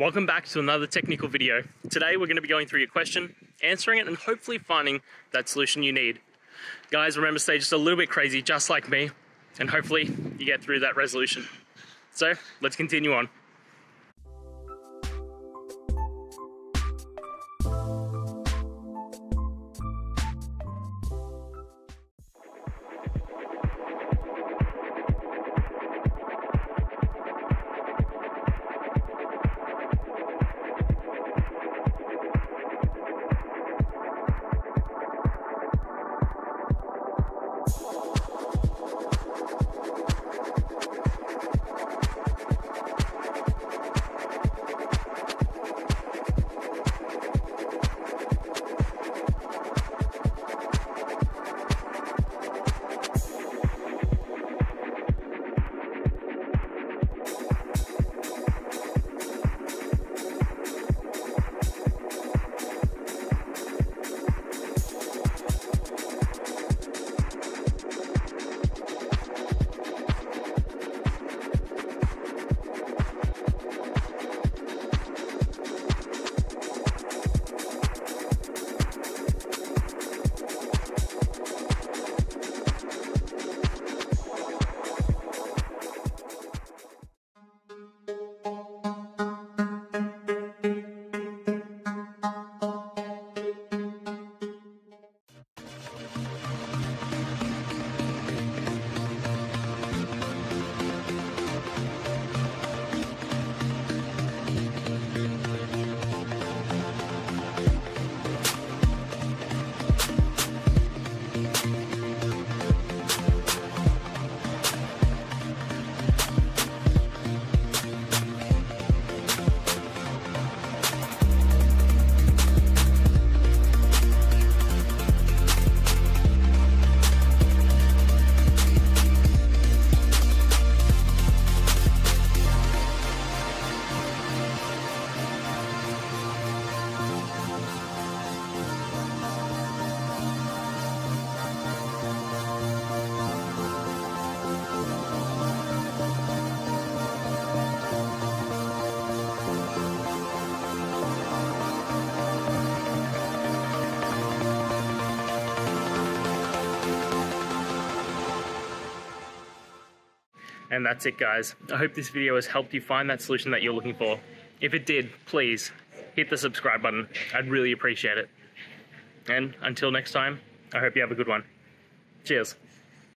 Welcome back to another technical video. Today we're going to be going through your question, answering it, and hopefully finding that solution you need. Guys, remember stay just a little bit crazy, just like me, and hopefully you get through that resolution. So let's continue on. And that's it guys. I hope this video has helped you find that solution that you're looking for. If it did, please hit the subscribe button. I'd really appreciate it. And until next time, I hope you have a good one. Cheers.